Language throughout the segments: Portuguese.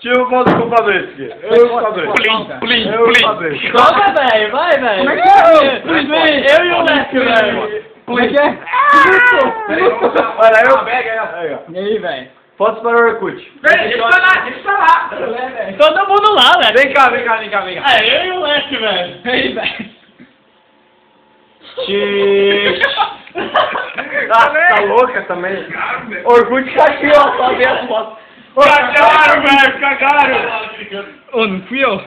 Tira o ponto com o Fabrício aqui. Eu e o Fabrício. Plim, plim, Eu e o plim. Vai, velho, vai, velho. Como é que é? Eu e o Leque, velho. Como é que é? Olha, eu... Aí, ó. E aí, velho? Fotos para o Orkut. Deixa eu falar, deixa eu falar. Todo mundo lá, velho. Vem cá, vem cá, vem cá, vem cá. É, eu e o Leque, velho. E aí, velho? Tchê. Ah, tá louca também? Orkut cachorro, só ver as fotos. Cagaram, velho, cagaram. Ô, não fui eu.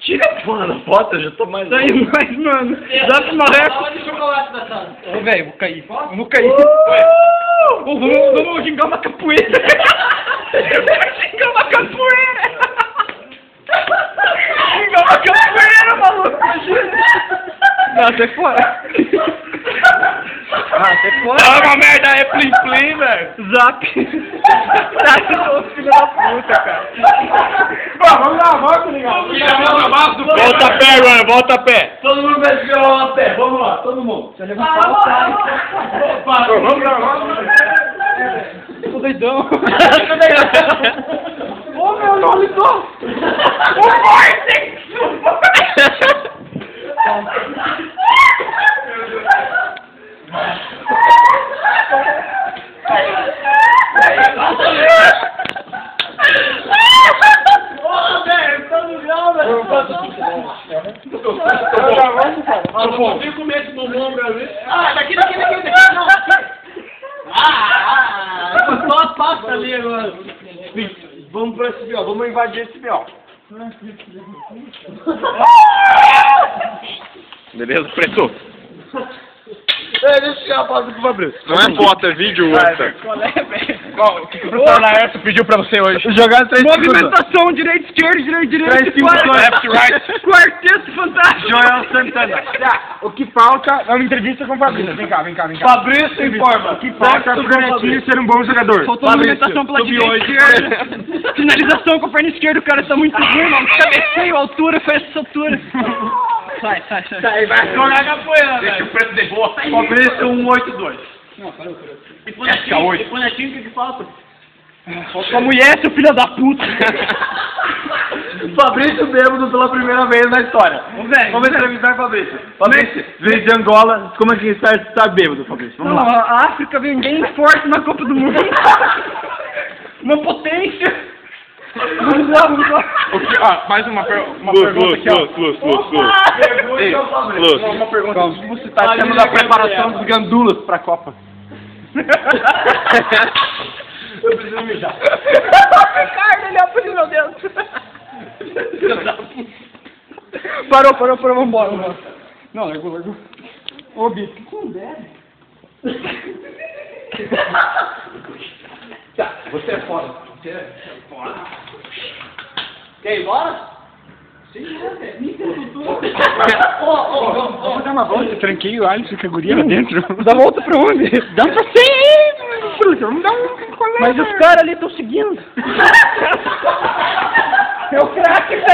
Tira a porra da foto, eu já tô mais... Isso aí, mas, mano, dá pra marreco. de chocolate da sala. Ô, velho, vou cair. Eu vou cair. Uh! Ô, vamos, vamos gingar uma capoeira. Vamos gingar uma capoeira. Gingar uma capoeira, maluco. Imagina. Não, sai fora. Ah, fora. É uma merda, é plim plim, velho. Zap. Tá, ô filho da puta, cara. Vamos lá, volta, ligado. Volta a pé, Ryan, volta a pé. Todo mundo vai se a pé. Vamos lá, todo mundo. Deixa eu levantar o cara. Vamos lá, vamos lá. Tô doidão. Ô, meu nome tô. Ah, daqui, daqui, daqui, daqui. Não, daqui. Ah, ah, só a pasta ali agora. Vamos pra esse BO, vamos invadir esse BO. Beleza, preto. É, deixa eu tirar a foto com o Fabrício. Não é foto, é vídeo, Ursa. Qual é, velho? Qual, o que, o professor Laércio pediu pra você hoje? Jogar três Movimentação, direita, esquerda, direita, direita. Três, cinco, quarteto- dois. Left, right. Quarteto Joel Santana. O que falta é uma entrevista com o Fabrício. Vem cá, vem cá, vem cá. Fabrício informa. O que falta é o Netinho ser um bom jogador. Faltou movimentação pela direita, esquerda. Finalização com a perna esquerda, o cara tá muito ruim, mano. Cabeceio, altura, foi essa altura. Sai, sai, sai. Aí vai jogar capoeira, Deixa o velho. preto de boa. Fabrício 182. E bonetinho, e bonetinho, o que que falta? Sua mulher, seu filho da puta. Fabrício bêbado pela primeira vez na história. velho. Vamos entrevistar o Fabrício. Fabrício, veio de Angola. Como é que está, está bêbado, Fabrício? Vamos Não, lá. a África vem bem forte na Copa do Mundo. Uma potência. Vamos lá, vamos lá. Que, ah, mais uma, per uma Luz, pergunta luz, aqui, ó. luz, luz, luz, luz. Uma, uma pergunta. Você tá Imagina tendo da preparação dos gandulas pra Copa. Eu preciso mijar. Ricardo, ele Parou, parou, parou, vambora, vambora. Não, largou, largou. Ô, Bicho, que com bebe? Tá, você é foda. Você é foda. Quer ir embora? Vamos fazer uma volta. Tranquei o Alisson com a guria lá dentro. Dá volta pra onde? Dá pra ser. Vamos dar um colete. Mas os caras ali estão seguindo. É o craque, velho.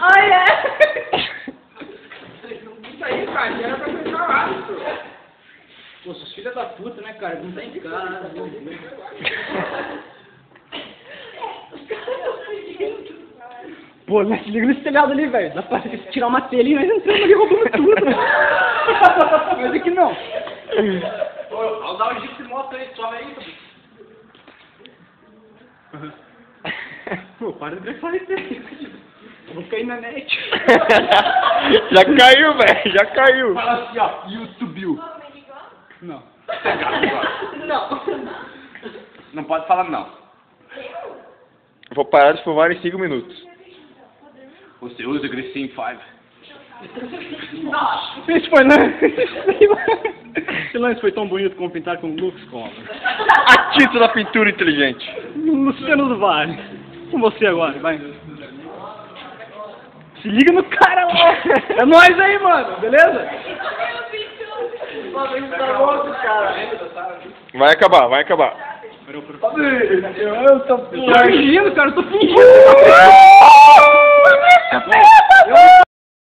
Ai, é. Pô, seus filhos da puta, né, cara? Não tá em casa. Pô, né, se liga nesse telhado ali, velho. Dá pra tirar uma telha e nós entramos ali roubando tudo. Mas aqui não. Ao dar o jeep moto aí, sobe aí. Pô, para de grifar isso aí. Vou cair na net. Já caiu, velho, já caiu. Fala assim, ó. YouTube. Não. Não pode falar não. Vou parar de fumar em 5 minutos. Você usa o Grissim 5. Esse foi lance. Esse lance foi tão bonito como pintar com Lux Cola. A tinta da pintura inteligente. Luciano do Vale. Com você agora, vai. Se liga no cara lá. É nóis aí, mano. Beleza? Vai acabar, vai acabar. Eu tô Tô fingindo, cara. Eu tô fingindo. Stop it!